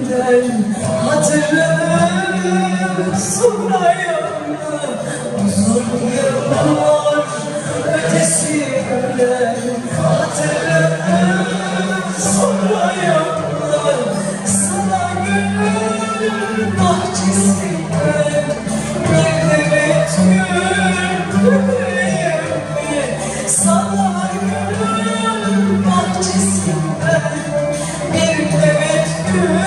günler Hatırlanır sonrayanda Uzun yıllar ötesinde Hatırlanır sonrayanda Sana gönül bahçesinde Mehmet gül ömreyimi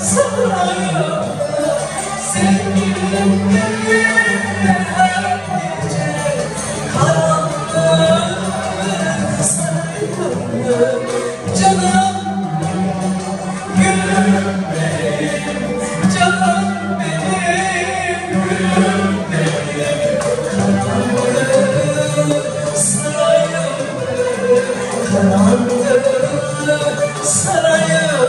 sarıyor Sevgilim gönlümde her gece Karanlık sarıyor Canım gülüm benim Canım benim gülüm benim Karanlık sarıyor Karanlık sarıyor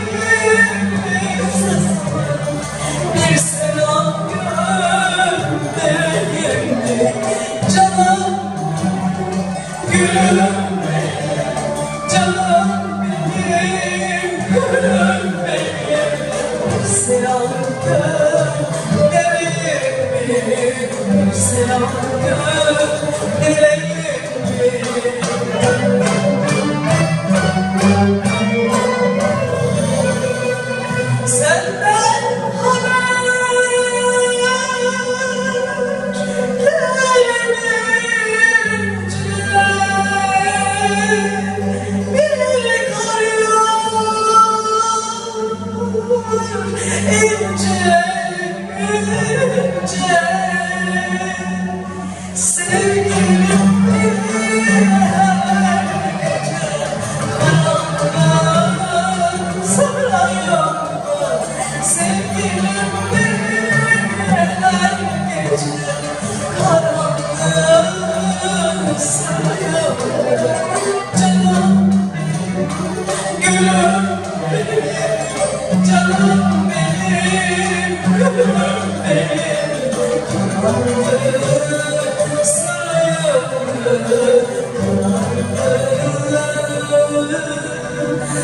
Yeah.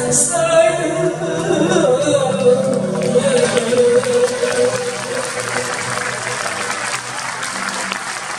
Stop!